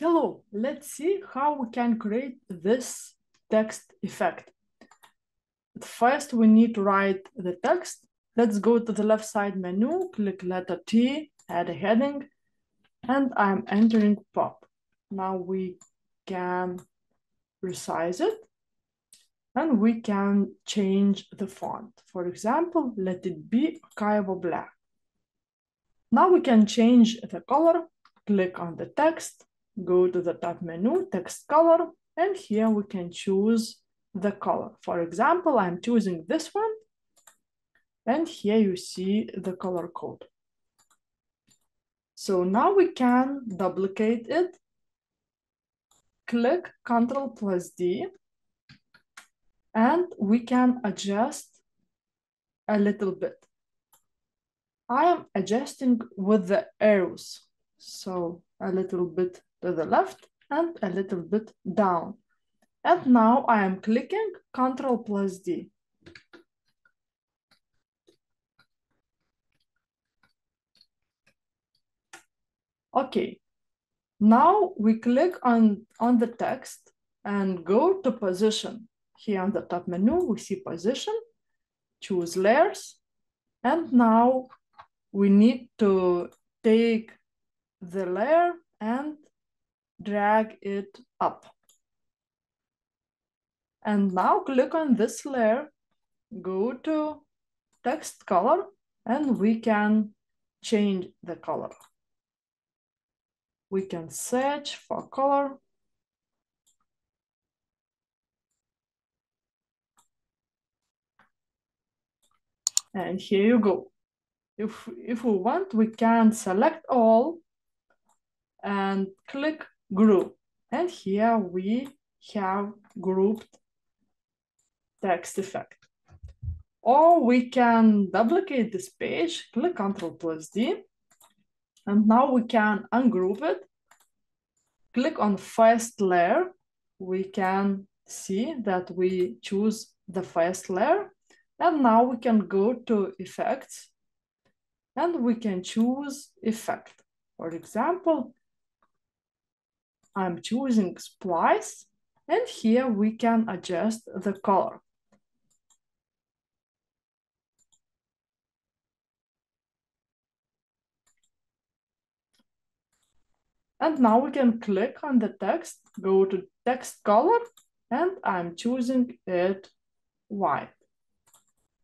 Hello, let's see how we can create this text effect. First, we need to write the text. Let's go to the left side menu, click letter T, add a heading, and I'm entering pop. Now we can resize it and we can change the font. For example, let it be Chivo Black. Now we can change the color, click on the text, go to the top menu, text color, and here we can choose the color. For example, I'm choosing this one, and here you see the color code. So now we can duplicate it, click Ctrl plus D, and we can adjust a little bit. I am adjusting with the arrows. So a little bit to the left and a little bit down. And now I am clicking Ctrl plus D. Okay, now we click on, on the text and go to position. Here on the top menu, we see position, choose layers, and now we need to take the layer and drag it up. And now click on this layer, go to text color, and we can change the color. We can search for color. And here you go. If, if we want, we can select all and click group. And here we have grouped text effect. Or we can duplicate this page, click Ctrl plus D, and now we can ungroup it. Click on first layer. We can see that we choose the first layer. And now we can go to effects and we can choose effect. For example, I'm choosing splice and here we can adjust the color. And now we can click on the text, go to text color, and I'm choosing it white.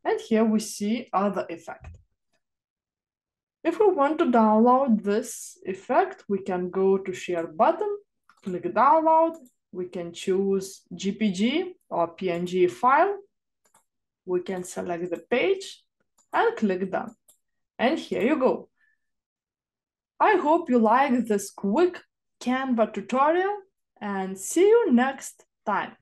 And here we see other effect. If we want to download this effect, we can go to share button, click download, we can choose JPG or PNG file. We can select the page and click done. And here you go. I hope you like this quick Canva tutorial and see you next time.